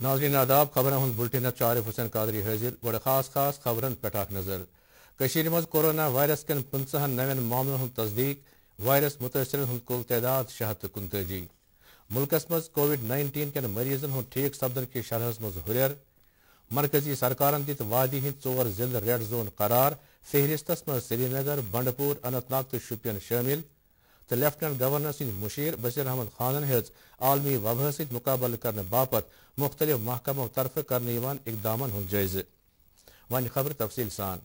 नाजरीन आदाब, खबर बुलेटिन चारिफ हुसैन कादरी हाजिर। गोड़ खास खास खबरन पे नज़र। मज कोरोना वायरस कन पंचहन नवन मामलन हूँ तस्दीक। वायरस मुतासर हूँ कुल तदाद शह तो कुनतजी मुल्कस मज कोविड नाइनटीन कन मरीजन हूँ ठीक सपदन कि शरहस मज हुर मरकजी सरकार दित वादी हिंद चोर जिल रेड जोन करार। फहरिस्तस मज श्रीनगर, बंडपुर, अनंतनाग तो शुपियन शामिल। तो लेफ्टिनेंट गवर्नर सिंह मुशीर बशीर अहमद खान हेज आलमी वबह स मुकबल करने बापत मुख्तलिफ़ महकमों तरफ़ कर इकदाम जायज़ वन खबर तफसील सान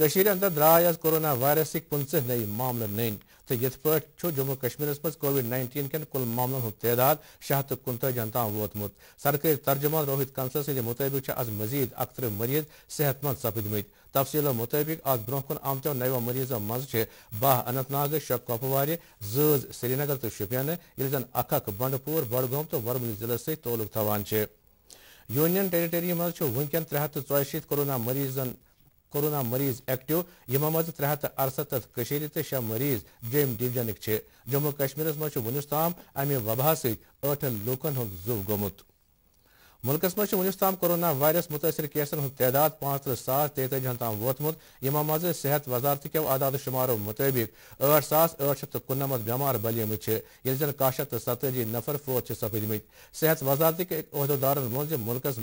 अंदर कोरोना वायरस पंच नई मामल नन तो ये पे जम्मू कश्मीर मज कोविड नाइनटीन कन कुल मामलन तदाद शह तो कुनतजन तम वोतमुत सरकारी तर्जुमान रोहित कंसल सद मुताबिक आज मजीद अकतर मरीज़ सेहतमंद सपदम तफसीलों मुताबिक, आज ब्रोह कुन आमचो नवो मरीजों मज बह अनंतनाग शे कपवार जज, श्रीनगर तो शुपियन ये जन अख बंडपुर बडगोम तो वरमली ज़िले सत तोलुक थवान यूनियन टेरिटरी मज वनकन त्रे हथ चौशीत कोरोना मरीजन कोरोना मरीज़ एक्टिव यम मज त्रे हथ अरसत शे मरीज़, जम डिवीज़न जम्मू कश्मीर मज वनुस ताम अमे वबा सठन लूकन हूँ जुव गोमुत। मुल्कस मज वनुस ताम कोरोना वायरस मुतासर केसन हूँ तदाद पाँच सास तेतजहन ताम वोतमुत। यम मज सेहत वजारत के आदाद शुमारों मुताबिक आठ सास आठ शत बेमार बलियमित ये जन कह शत सतजी नफर फोत सपदमित सेहत वजारत के अहदेदारन वोन मुल्कस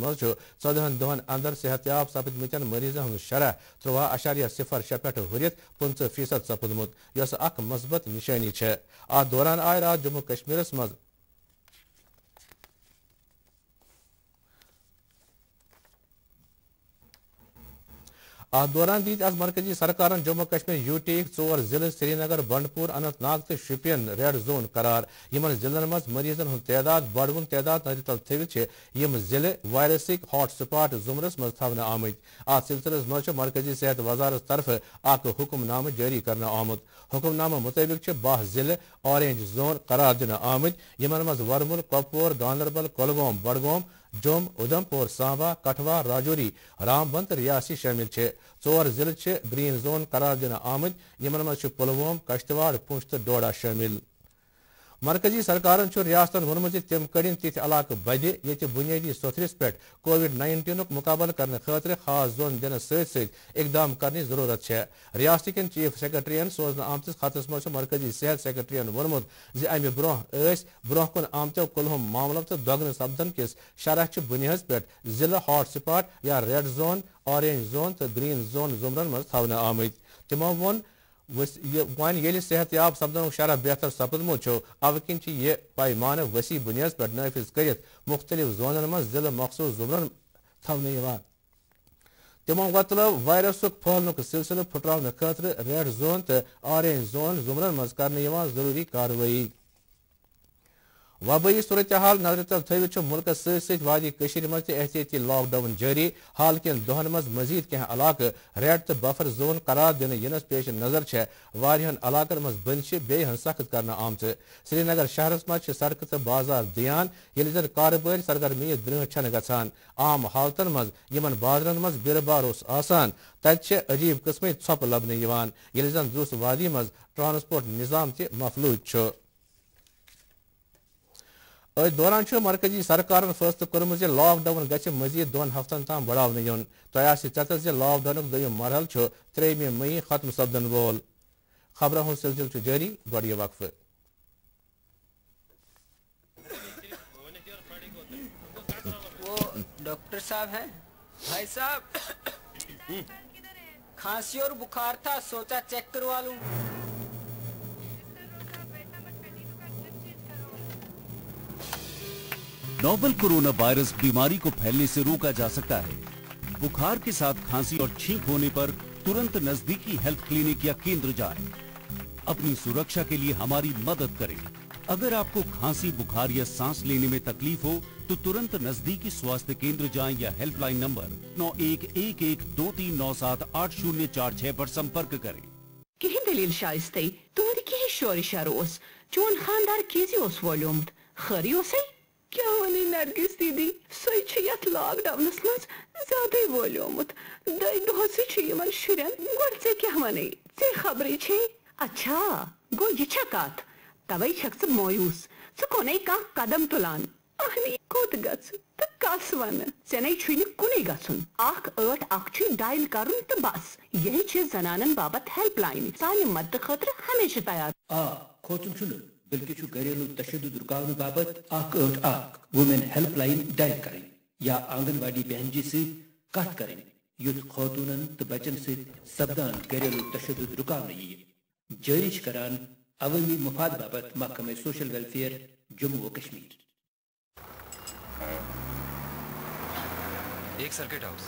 चौदहन दोहन अंदर सेहतयाब सपदमितन मरीजन हूँ शरह। त्रुवा अशारिया सिफर शे पे हुरित पंच फ़ीसद सपदमुत यस अख निशानी अत दौरान आय रात जम्मू कश्मीर मज अत दौरान दी आज मरकजी सरकार जम्मू कश्मीर यू टी चोर, ज़िले, श्रीनगर, बंडपुर, अनंतनाग तो शुपियन, रेड जोन करार। इन जिलन मज मरीजन हूँ तदाद बड़वन तदाद नज़र तल थवित ज़िले वायरसिक हॉट स्पॉट जुमरस मज आमत। अत सिलसिलस मज मरकजी सेहत वजारत तरफ़ अक हुक्मनाम जारी कर आमुत। हुक्मनामा मुताबिक बाह ज़िले ऑरेंज जोन करार दिन आमत। इन मज वरमुल कपवर गांधरबल कुलगोम, बडगोम जम उधमपुर सांबा कठवा राजौरी रामबंद रियासी शामिल चोर ज़िले ग्रीन जोन करार दिन आमद इन मज पुलवोम कश्तवाड़ पुंछ तो डोडा शामिल मरकजी सरकार रियासतन वोनमुत तम कड़न तिथ इलाक बद ये बुनियादी सोथरस पे कोविड नाइनटीन मुकाबल करने खतर खास जोन दिन सकदाम करने ज़रूरत है रियासत कन चीफ सेक्रेटरियन सोजन आमत खतस मरकजी सेहत सेक्रेटरियन वोनमुत अमि ब्रोह ब्रोह कुन आमत कुलहम मामलों तो दोगन सपदन किस शरह बुनियाद पे जिला हॉट स्पॉट या रेड जोन, ऑरेंज जोन तो ग्रीन जोन जुमरन मज थवन आमत। तमो वोन वन सेहतयाब सपदन शरह बेहतर सपदमुत अव किन यह पैमान वसी बुनियाद पे नाफिज कर मुख्तलिफ़ जोन मज जिल मखसूस जुमरन थवन तमो वतल वायरस फहलन सिलसिल फुट्राने खतर रेड जोन तो ऑरेंज जोन जुमरन मज कर ज़रूरी कार्रवाई। वबई सूरत हाल नज़र तल थवित मुल्क सदी मज एहतियाती लॉकडाउन जारी हाल कन दोहन मज मजीद कह इलाक रेड तो बफर जोन करार दिन यनस पेश नज़र वारियन इलाकन मज बंद बे सख्त कर आम श्रीनगर शहरस मज सड़क तो बाज़ार दियान ये जन कारोबार सरगर्मी ब्रह गसान आम हालतन मज इन बाजरन मज बिरबार आसान तत अजीब किस्म छप लबन ये जन दुस वादी मज ट्रांसपोर्ट निज़ाम तह मफलूज अ दौरान मरकजी सरकार फैसल कर्म लॉकडाउन ग मजीद दोन हफ्तन तम बढ़ाने यून तह चत लॉकडाउन दोम मरहल त्रेम मई खत्म सपदन वोल खबर हूँ सिलसिल जारी गो वक्फ। डॉक्टर साहब हैं? भाई साहब खांसी और बुखार था सोचा चेक करवा लूँ। नोवल कोरोना वायरस बीमारी को फैलने से रोका जा सकता है। बुखार के साथ खांसी और छींक होने पर तुरंत नजदीकी हेल्थ क्लिनिक या केंद्र जाएँ। अपनी सुरक्षा के लिए हमारी मदद करें। अगर आपको खांसी, बुखार या सांस लेने में तकलीफ़ हो तो तुरंत नजदीकी स्वास्थ्य केंद्र जाएँ या हेल्पलाइन नंबर नौ एक एक एक दो तीन नौ सात आठ शून्य चार छह पर संपर्क करें। कहीं दलील शाइस्ते तुम कह शोर इशार चोन खानदार क्या वनी Կյավանի նարգիս դիդի, սոյչիյատ լագդավնսնած զադի վոլյոմուտ, դայ դոսիչի իման շիրեն գործե կյավանի, ծի խաբրիչի։ Աչա, գոյի չակատ, տավայ չակցը մոյուս, ծկոնեի կա կադամ տուլան։ Անի կոտ գաց, տը կասվանը, ծենեի չույնի կունեի գացուն, աղք ոտ աղջի դայլ կարուն տբաս, եհի չէ զանանն բաբատ հելպլայնի, սանի մտ խտրը համեշը տայար։ Ա, կոտունչունը, बल्कि घरेलू तशद्दुद रुकावने बाबत अख आठ अख वुमेन हेल्पलाइन डायल करें, या आंगनवाड़ी बहन जी से कत करें। युद्ध तो बचन सपदान घरेलू तशद्दुद रुकावने यह जारी करान अवमी मुफाद बाबत महकमे सोशल वेलफेयर जम्मू व कश्मीर। एक circuit house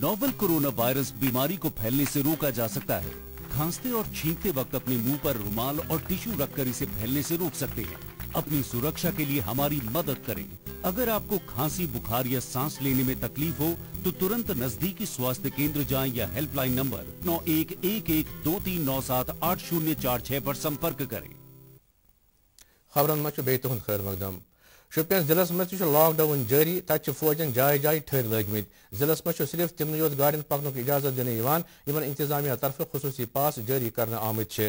novel corona virus बीमारी को फैलने से रोका जा सकता है। खांसते और छींकते वक्त अपने मुँह पर रुमाल और टिश्यू रखकर इसे फैलने से रोक सकते हैं। अपनी सुरक्षा के लिए हमारी मदद करें। अगर आपको खांसी, बुखार या सांस लेने में तकलीफ़ हो तो तुरंत नजदीकी स्वास्थ्य केंद्र जाएँ या हेल्पलाइन नंबर नौ एक एक एक दो तीन नौ सात आठ शून्य चार छह पर संपर्क करें। खबरन मज बे तुहद खैर मकदम शुपियन जिलस मज लॉकडाउन जारी तत फौजन जाय जाय ठहर लगमित जिलस मज सिर्फ़ तिमन योत गाड़िन पकन इजाज़त दिन इंतजामिया तरफ़ खसूसी पास जारी कर आमत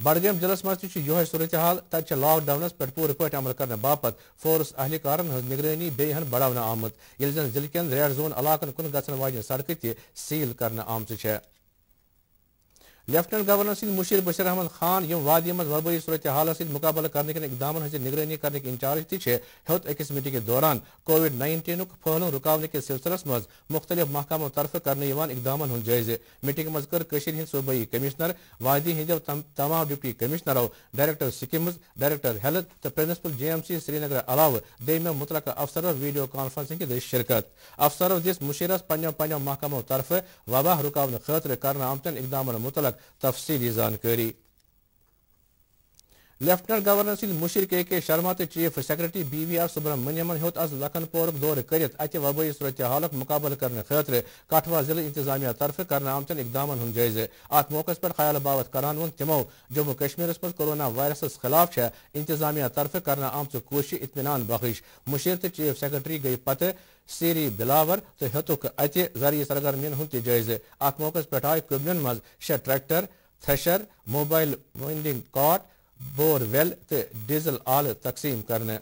बडगम जिलस मज यह सूरत हाल तत लॉकडाउनस पे पूर पे अमल करने बापत फोर्स अहलकार निगरानी बेहन बढ़ाना आमुत जिल ज़िले रेड जोन इलाकन कुन गसन वाजन सड़क सील कर आम लेफ्टिनेंट गवर्नर सद मुशीर बशीर अहमद खान यम वादी मज वबई सूरत हाल मुकाबल करने इकदाम निगरानी करने इंचार्ज तोत अकिस मीटिंग के दौरान। कोविड नाइन्टीन फहलन रुकावने के सिलसिलस मज मुख्तलिफ़ महकमों तरफ़ कर इकदाम जायजे मीटिंग मज कर सूबाई कमिश्नर, वादी हिंद तमाम डिप्टी कमिश्नरों डायरेक्टर सिकिम्स डायरेक्टर हेल्थ तो principal J M C Srinagar अलाव दम मुतल अफसर वीडियो कॉन्फ्रेंसिंग दस शिरकत। अफसरों दिस मुशीरस पन्न पन्न महकमों तरफ़ वबा रुकावने खतर कर आमतन इकदाम मुतल तफसीली जानकारी लेफ्टिनेंट गवर्नर सद मुशीर के के शर्मा तो chief secretary B V R सुब्रमण्यमन होत आज लखनपुर दौर कर अत वबई सूरत हाल मुकबल करने खतर। कठवा ज़िले इंतजामिया तरफ़ कर आमचन इकदाम जायजे अत मौके पर ख्याल बावत करान वो तमो जम्मू कश्मीर मज कोरोना वायरस खिलाफ इंतजामिया तरफ़ कर आम कोशि इतमान बख्श मुशीर तो चीफ सेक्रेटरी गई पत सीरी बिलावर तो हेतुक अत ज़रिए सरगर्मियन हूँ जायजे अत मौके पर आय कुबन शे tractor thresher mobile winding cot borewell तो डीजल आल तकसीम करने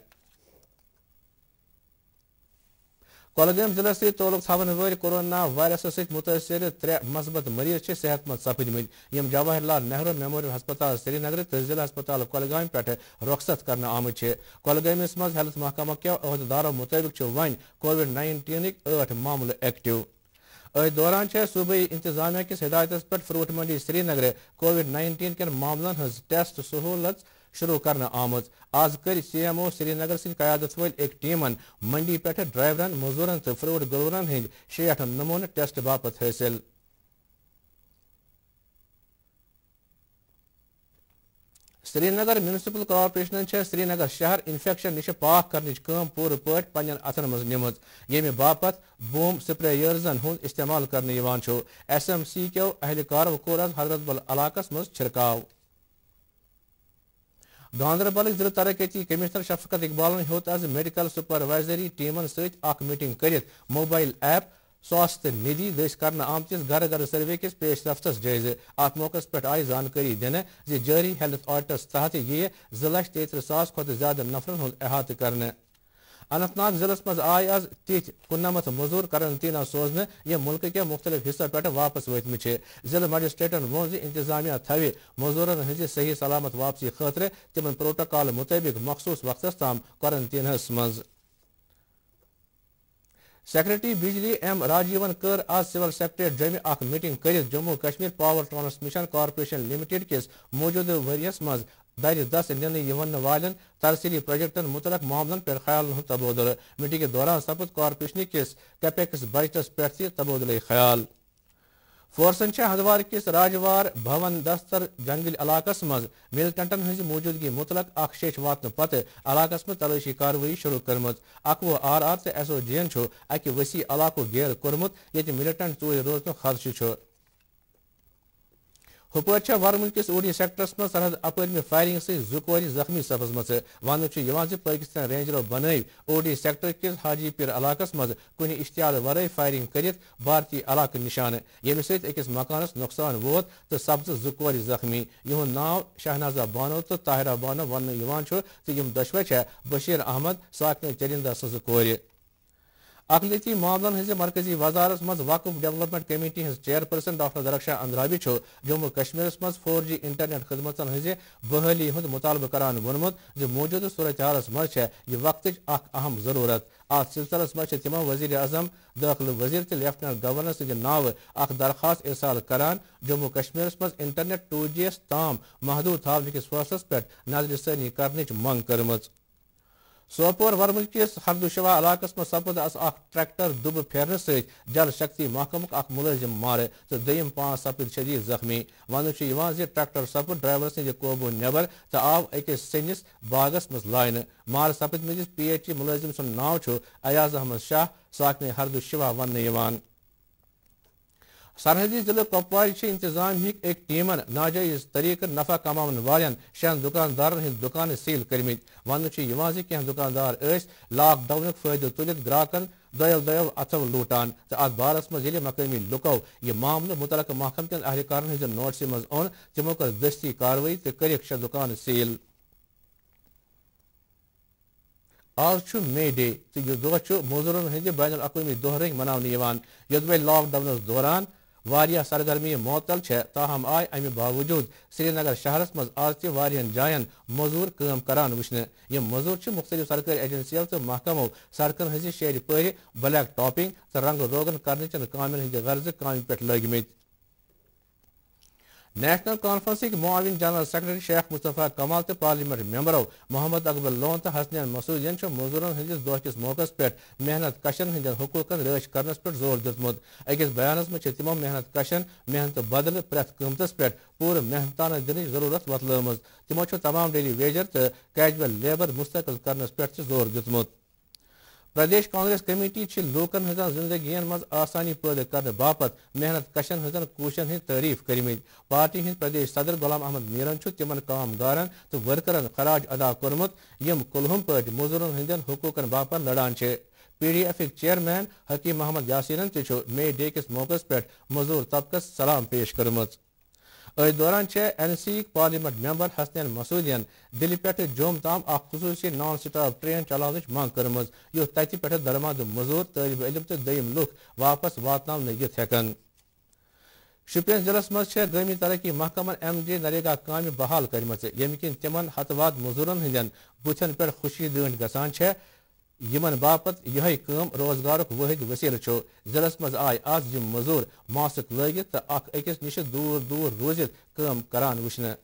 कोलगम ज़िले से तोलुक थवन वर कोरोना वायरस मुतासर त्रे मस्बत मरीज़ सेहतमंद सपदमत यम जवाहरलाल नेहरू मेमोरियल हस्पताल श्रीनगर तो जिला अस्पताल कोलगाम पे रुखसत कर आमत कोलगमस मज हेल्थ महकमा के अहदेदारों मुताबिक वन कोविड नाइन्टीन आठ मामले एक्टिव अथ दौरान सूबाई इंतजामिया किस हिदायत पे fruit mandi Srinagar, Covid nineteen कन मामलन हज टेस्ट सहूलत शुरू कर आम आज कर सी एम ओ श्रीनगर सद क्यादत वल एक टीमन मंडी पे ड्राइवरन मजूरन तो फ्रूट ग्रोवरन हंद शेठ नमून टेस्ट बापत हासिल। श्रीनगर म्यूनसिपल कॉर्पोरेशन श्रीनगर शहर इन्फेक्शन निश पाक कर पूर पे पन अथन मज निम ये बापत बूम स्प्रेयर्जन हूँ इस्तेमाल कर एस एम सी क्यों अहलकार कोर हज़रत बल इलाकस मज छिड़काव गांधरबल जिला तरक्की कमिश्नर शफकत इकबाल होत आज मेडिकल सुपरवाइजरी टीमन सत मीटिंग कर मोबाइल ऐप निधि दस कर आमतिस घर घर सर्वे किस पेशरफ्त जायजे अत मौके पे आई जानकारी दिन जारी हेल्थ ऑडिटस तहत ये जि लक्ष तेतर सास खुद ज़्यादा नफरन हूँ अहात कर अनंतनाग जिलस मज आय आज तिथ कुनमत मजूर करंतना सोजन ये मुल्क के मुख्तलिफ़ हिस्सों पे वापस वतम जिला मजिस्ट्रेटन वो इंतजामिया थवे मजूरन हज सही सलामत वापसी खतर तिम प्रोटोकॉल मुताबिक मखसूस वक्त ताम करंतीन मज सेक्रेटरी बिजली एम राजीवन कर आज सिविल सेक्रेटरी जमे अख मीटिंग कर Jammu Kashmir power transmission corporation limited किस मौजूद वरियस मज दर दस वन वाल तरसीली प्रोजेक्टन मुतल मामलन पे ख्याल तबोदल। मीटिंग के दौरान सपुद कॉर्पोरेशन किस कैपेक्स बजटस पे तबोदल ख्याल। फोर्सन हंदवार किस राजवार भवन दस्तर जंगल इलाकस मज? मिलटेंटन हज मौजूदगी मुतलक अख शेष वात पत। इलाकस में तलाशी कार्रवाई शुरू कर्म अकवह आर आर तो एस ओ जी एन अकि वसी इलाको घेर कोर्मुत ये मिलिटेंट चूर रोजन खदशे हुपर वरमुल किस उड़ी सेक्टरस मज सरहद अपरमि फायरिंग से जुकोरी जख्मी सपजम वन पाकिस्तान रेंजरो बन ओडी सेक्टर किस हाजी पीर इलाकस मज कुन इश्तियाल वर फायरिंग कर भारतीय इलाक निशान ये सकिस मकानस नुकसान वोत तो सब्ज जुकोरी जख्मी यह नाव शहनाजा बानो तो ताहिरा बानो वन दशवे बशीर अहमद साकन चरिंदा सज अकलीती मामलन हज मरकजी वजारत मज वकफ डेवलपमेंट कमेटी हज चेयरपर्सन डॉक्टर दरक्षा अंद्राबी जम्मू कश्मीर मज फोर जी इंटरनेट खदमत हज बहाली हंद मुतालबह करान वोनमुत मौजूद सूरत मज यह वक्त अहम ज़रूरत। अत सिलसिलस मज तमो वज़ीर अजम दाखिल वज़ीर तो लेफ्टिनेंट गवर्नर सद नाव अख दरखास्त इरसाल करान, जम्मू कश्मीर मज इंटरनेट टू जी ताम महदूद थावन किस फैसलस पे नज़र कर मंग कर्म सोपोर वर्मुल किस हरदुशवा इलाक में सपद ट्रैक्टर दुब फेरने सल शक्ति महकम मुलजिम मारे तो दम पाँच सपद शदीद जख्मी वन ट्रैक्टर सपद ड्राइवर सद नबर तो आव अकिस सनिस बागस मज लाइन मार सपद मजिस पी एच ई मुलजिम सुन नाव अयाज अहमद शाह साकने हरदुशवा वन सरहदी ज़िले कपवार इंतज़ाम एक टीमन नाजायज तरीक नफा कमान वालन शेन दुकानदार हंद दुकान सील करमित वन कह दुकानदार लॉकडाउन फायद तुल ग्राहकन दयो दयो अथव लूटान तो अत बारस मज मकामी लुको यह मामल मुतल महकम कन अहलकार नोटिस मज तमो कर दस्ती कार्रवाई तो कर दुकान सील आज मे डे तो यह दह मजूरन हंद बैन अवी दह रंग मनाने योद लॉकडाउन दौरान वारिया सरगर्मी मोतल ताहम आय अमि बावजूद श्रीनगर शहरस मज आज तहन जायन मजूर कम करान वुचन यम मजूर मुख्तलिफ़ सरकारी एजेंसियों तो महकमो सड़कन हज शेर पर ब्लैक टॉपिंग तो रंग रोगन कर काम हंद गर्ज काम पे लगमित नेशनल कॉन्फ्रेंस मुआविन जनरल सेक्रेटरी शेख मुस्तफ़ा कमाल तो पार्लियामेंट मेंबरों मोहम्मद अकबर लोन तो हसनैन मसूदियन मजूरन हंदिस दह किस मौके पे मेहनत कशन हंद हकूकन रच कर पे ज़ोर दितमुत अकिस बयान में तमो मेहनत कशन मेहनत बदल प्रेथ कमतस पे पूर मेहनताना दिन ज़रूरत वतलम तमो तमाम डेली वेजर तो कैजुअल लेबर मुस्तकिल करने पे ज़ोर दितमुत प्रदेश कांग्रेस कमेटी लूकन हज ज़िंदगी मज आसानी पैदा कर बापत, मेहनत कशन हजन कोशन हज तारीफ़ करम पार्टी हंद प्रदेश सदर गुलाम अहमद मीरन तिमन कामगारन तो वर्करन खराज अदा कर्मुत, यम कुलहम पे मजूरन हंदन हकूकन बापत लड़ान P D F chairman Hakim Mohammad Yasin May Day किस मौके पे मजूर तबकस सलाम पेश कर्म अ दौरान N C parliament member Hasnain मसूदियन Delhi पे जोम ताम खसूसी नॉन स्टॉप ट्रेन चलान मंग कर्म यो तत पे दरमद मजूर तलब इलम तो दम लुख वापस वातन यित हेकन शुपियन जिलस मज गमी तरक्की महकमन एम जे नरेगा काम बहाल कर्म यम किन तिमन हतवाद मजूरन हंदन बुथन पे खुशी दंड गसान यमन बापत यह रोज़गार वहद वसील जिलस मज आय आज यम मजूर मास्क लगित अकिस निश दूर दूर रोजित कम करान वुचन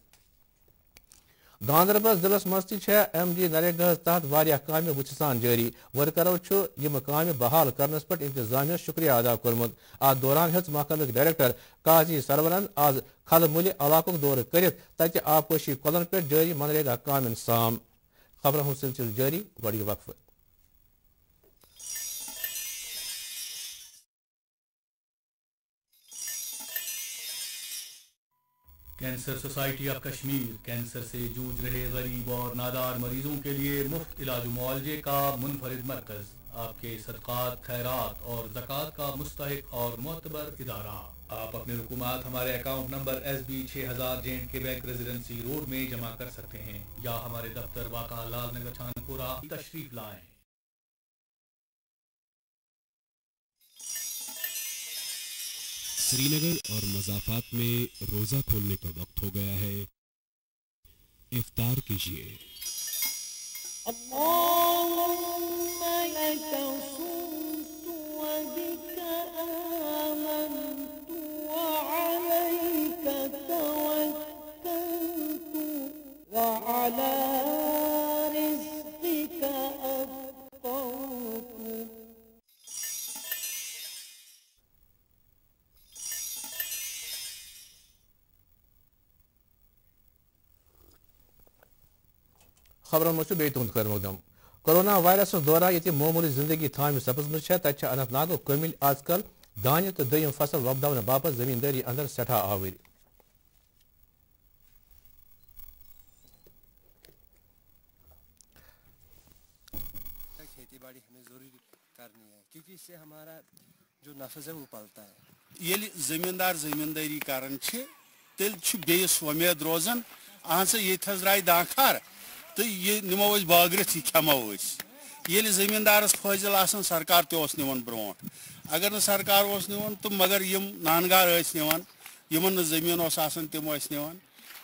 गांधरबल जिलस मज एम जी नरेगा तहत वारिया काम वुसान जारी वर्करों यम काम बहाल करनस पे इंतजामिया शुक्रिया अदा कर्मुत अत दौरान हेच महकम डायरेक्टर काजी सरवरन आज खल मुल इलाक दौर कर तत आपोशी कलन पे जारी मनरेगा काम साम खबर सिलसिल जारी गड़ी Waqf cancer society of Kashmir, cancer से जूझ रहे गरीब और नादार मरीजों के लिए मुफ़्त इलाज मुआवजे का मुनफरद मरकज। आपके सदकात, खैरात और जक़ात का मुस्तक और मोतबर इदारा। आप अपने रुकुमात हमारे अकाउंट नंबर एस बी छः हज़ार J and K bank residency road में जमा कर सकते हैं या हमारे दफ्तर वाका लाल नगर छानपुरा तशरीफ़ लाएँ। श्रीनगर और मजाफात में रोज़ा खोलने का वक्त हो गया है। इफ्तार कीजिए। खबरों मे बे तुद खैर मकदम कोरोना वायरस दौरान ये मोमूली ज़िंदगी थाम सपस मे तथा अनंत नाग कमिल आजकल दान तो दुम फ़सल वपदान बाप जमींदारी अंदर सठा आवर ये जमींदार जमींदारी करान तेल बेस वमेद ये दाखार तो ये नमो बागरत यह खमो ये जमींदारस फजिल आसान सरकार तोस निवन अगर न सरकार निवन तो मगर यम नानगार निवन यमन ज़मीन आसान तम निवन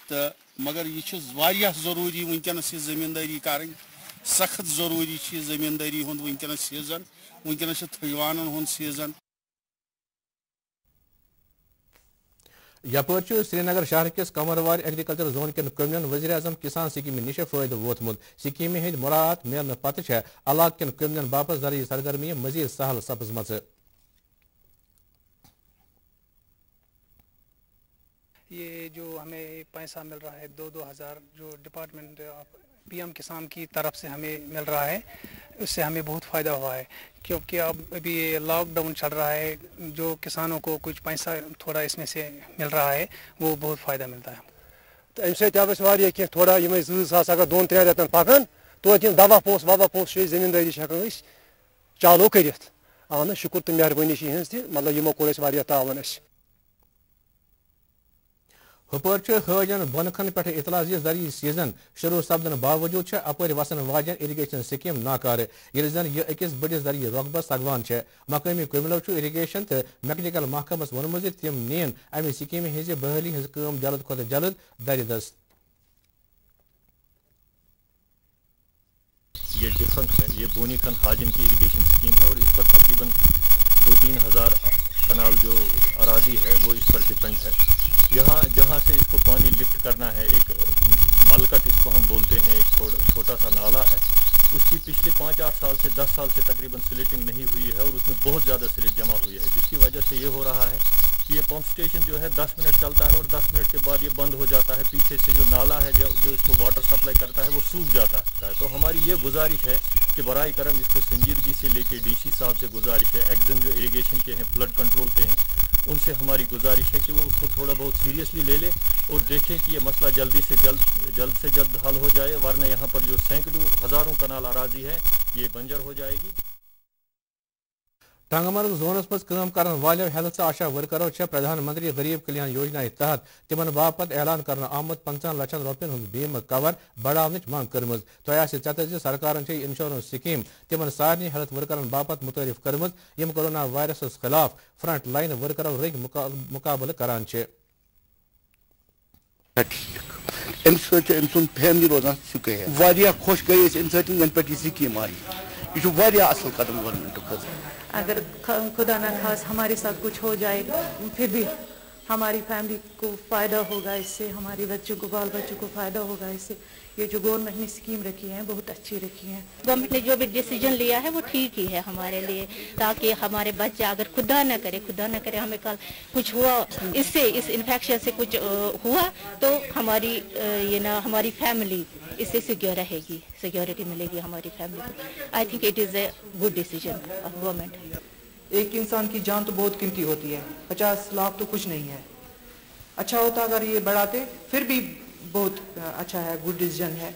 तो मगर यह ज़रूरी वनकस जमींदारी कर सख्त ज़रूरी जमींदारी हूँ वनकस सीज़न वनकस थवान सीज़न यपर श्रीनगर शहर किस कमरवार एग्रीकल्चर जोन कन कमियन वज़ीर अजम किसान स्कीम निश फायद वोतमुत स्कीम हंद मुराद मिलने पत् अलाक कन बापत ज़रिए सरगर्मी मजीद सहल सपजम ये जो हमें पैसा मिल रहा है दो दो हज़ार जो डिपार्टमेंट पीएम किसान की तरफ़ से हमें मिल रहा है उससे हमें बहुत फ़ायदा हुआ है, क्योंकि अब अभी लॉकडाउन चल रहा है, जो किसानों को कुछ पैसा थोड़ा इसमें से मिल रहा है, वो बहुत फ़ायदा मिलता है। तो अम सह थोड़ा यम सास अगर दोन त्रेन रेतन पकान तो दवा पोस ववा पोस जमींदारी हेकान चालू कर अहन शुक्र तो मेहरबानी हज मतलब यमो कोर तावन हपर हजन बनखन पे इतला ज़रिए सीज़न शुरू सपदन बावजूद अपर वसन वाजन इरीगेशन स्कीम नाकार ये जन यह अकिस बड़िस ज़रिए रकब सगवान मकामी कमिलो इरीगेशन तो मैकेनिकल महकमस वोनम तम नीन अमि स्कीम हज बहाली हज जल्द खुद जल्द दरिदस्त ये डिफरेंट है ये बोनीखन हाजिन की इरीगेशन स्कीम है और इस पर तकरीबन दो तीन हज़ार कनाल जो अराजी है वो इस पर डिपेंड है यहाँ, जहाँ से इसको पानी लिफ्ट करना है, एक मलकट इसको हम बोलते हैं, एक छोटा सा नाला है, उसकी पिछले पाँच, आठ साल से, दस साल से तकरीबन स्लिटिंग नहीं हुई है और उसमें बहुत ज़्यादा स्लिट जमा हुई है, जिसकी वजह से ये हो रहा है कि ये पंप स्टेशन जो है 10 मिनट चलता है और 10 मिनट के बाद ये बंद हो जाता है, पीछे से जो नाला है, जो जो इसको वाटर सप्लाई करता है, वो सूख जाता है। तो हमारी ये गुजारिश है कि बर करम इसको संजीदगी से लेके डीसी साहब से गुजारिश है एक्जन जो इरीगेशन के हैं फ्लड कंट्रोल के हैं उनसे हमारी गुजारिश है कि वो उसको थोड़ा बहुत सीरियसली ले लें और देखें कि ये मसला जल्दी से जल्द जल्द से जल्द हल हो जाए, वरना यहाँ पर जो सैकड़ों, हज़ारों कनाल अराजी है, ये बंजर हो जाएगी। टंगमर्ग जोनस मज कर वाले हेल्थ आशा वर्करों प्रधानमंत्री गरीब कल्याण योजना तहत तिमन बापत ऐलान कर आमद पंचान लक्षन रुपयन हूँ बीम कवर बढ़ाव मंग कर्म चत सरकार इंश्योरेंस स्कीम तिमन सारे हेल्थ वर्करन बापत मुतारिफ कर्म कोरोना वायरस खिलाफ फ्रंट लाइन वर्करों रंग मुकाबल करान फैमिली रोजान सुख खुश गई स्कीम आई यह असल कदम गवर्नमेंट अगर खुदा ना खास हमारे साथ कुछ हो जाए, फिर भी हमारी फैमिली को फ़ायदा होगा इससे, हमारे बच्चों को, बाल बच्चों को फ़ायदा होगा इससे। ये जो गवर्नमेंट ने स्कीम रखी है बहुत अच्छी रखी है। गवर्नमेंट ने जो भी डिसीज़न लिया है वो ठीक ही है हमारे लिए ताकि हमारे बच्चे अगर खुदा न करे खुदा न करे हमें कल कुछ हुआ इससे इस इन्फेक्शन से कुछ हुआ तो हमारी ये ना हमारी फैमिली इससे सिक्योर रहेगी सिक्योरिटी मिलेगी हमारी फैमिली को। I think it is a good decision of government एक इंसान की जान तो बहुत कीमती होती है पचास लाख तो कुछ नहीं है। अच्छा होता अगर ये बढ़ाते फिर भी बहुत अच्छा है गुड डिसीज़न है।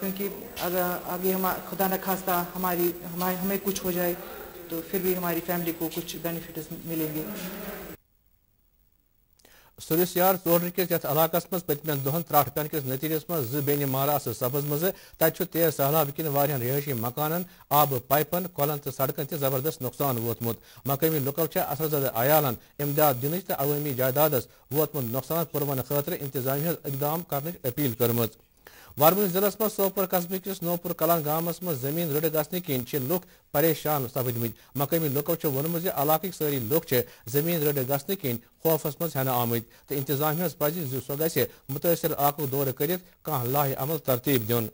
क्योंकि अगर आगे हम, खुदा न खास्ता हमारी, हमारे, हमें कुछ हो जाए तो फिर भी हमारी फैमिली को कुछ बेनिफिट्स मिलेंगे। सुरस्यार यार किस इलाकस मज पतम दोहन त्राट पेन किस नतीजस मज जो बेन मारा सपजम तत तेज सहलाब किन रिहायशी मकान आब पाइपन कलन तो सड़कन तह ज़बरदस्त नुकसान वोतमुत मकामी लुको असरजद अयालन इमदाद दिन तो अवामी जायदाद वोतमुत नुकसान पुरवन खतर इंतजामिया इकदाम कर अपील कर्म वारमन ज़िले में सोपुर कस्बे किस नोपुर कलान गामस में ज़मीन रड़ गि कन परेशान सपदम मकामी लुको वोनम इलाक सारी लुख ज़मीन रड़ गि कन खौफस मज हेन आमद तो पज सह ग मुतासर आक दौर कर लाह अमल तरतीब दिन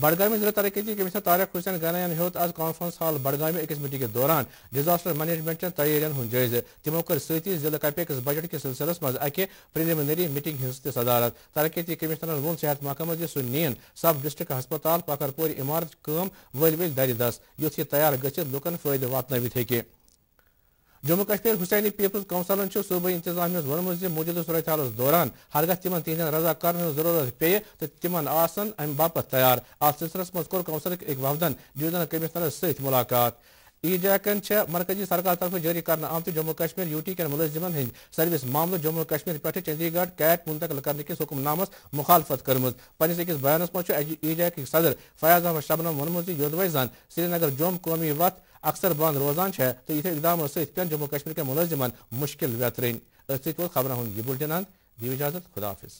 बडगाम जिला तरक्की कमिश्नर तारक हुसैन गनायन हेत आज कॉन्फ्रेंस हॉल बडगाम अकिस मीटिंग के दौरान डिजास्टर मैनेजमेंट तैयारियन हूँ जायज़ तमो कर सती जिला कैपेक्स बजट के सिलसिलस मज अकि प्रिलिमिनरी मीटिंग हज सदारत तरक्की कमिश्नर वोन सेहत महकमा सह नीन सब डिस्ट्रिक्ट हस्पताल पकरपोर इमारत, कम वल वल दर दस। यह तैयार गि लुकन फ़ायदे वात हे जम्मू कश्मीर हुसैनी पीपल्स काउंसिलन सूबई इंतज़ाम वोनमुत मौजूदा सूरत हाल दौरान हरगह तिम तिहद रजा कर ज़रूरत पे तो तिम अम बापत तैयार। अत सिलसिलस मज कोर काउंसिल एक वफदन डिवीजनल कमिश्नर सत मुलाकात। ई जैकन मरकजी सरकार तरफ़ जारी कर जम्मू कश्मीर, यूटी के मुलजिमन हंद। सर्विस मामलों जम्मू कश्मीर पे चंडीगढ़, कैट मुंतकिल करने किस हुक्मनामस मुखालफत कर्म पनिस अकिस बयान मज ई जैक सदर फयाज अहमद शबनम वोनमुत योदवे जन, श्रीनगर, जोम, कौमी, वत अक्सर बंद रोजान तो इत इकदाम पे जम्मू कश्मीर के मुलजिमन मुश्किल व्यतरन खबर हूँ यह बुलेटिन अंत दी इजाज़त खुदाफिज